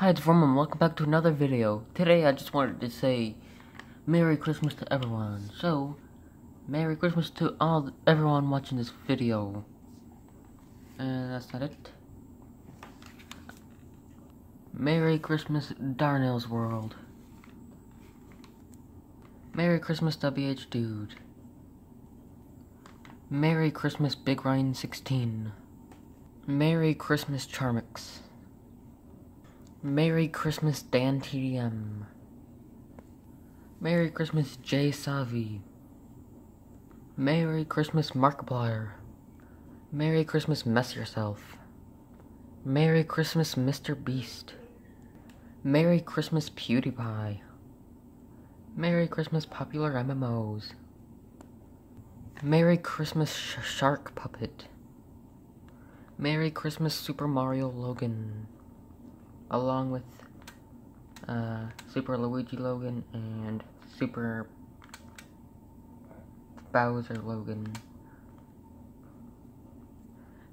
Hi, it's Roman. Welcome back to another video. Today, I just wanted to say Merry Christmas to everyone. So, Merry Christmas to all everyone watching this video. And that's not it. Merry Christmas, Darnell's World. Merry Christmas, WH Dude. Merry Christmas, Big Ryan 16. Merry Christmas, Charmix. Merry Christmas, Dan TDM. Merry Christmas, Jay Savi. Merry Christmas, Markiplier. Merry Christmas, Mess Yourself. Merry Christmas, Mr. Beast. Merry Christmas, PewDiePie. Merry Christmas, Popular MMOs. Merry Christmas, Sh Shark Puppet. Merry Christmas, Super Mario Logan. Along with uh, Super Luigi Logan and Super Bowser Logan.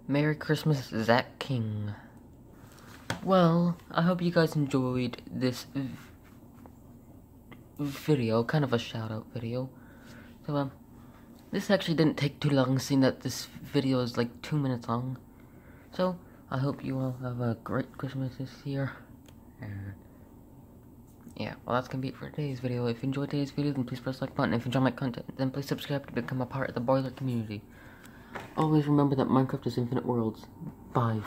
Merry Christmas, Zach King. Well, I hope you guys enjoyed this video, kind of a shout out video. So, um, this actually didn't take too long, seeing that this video is like two minutes long. So, I hope you all have a great Christmas this year. And, yeah, well that's gonna be it for today's video. If you enjoyed today's video, then please press like button. If you enjoy my content, then please subscribe to become a part of the Boiler community. Always remember that Minecraft is infinite worlds. Bye.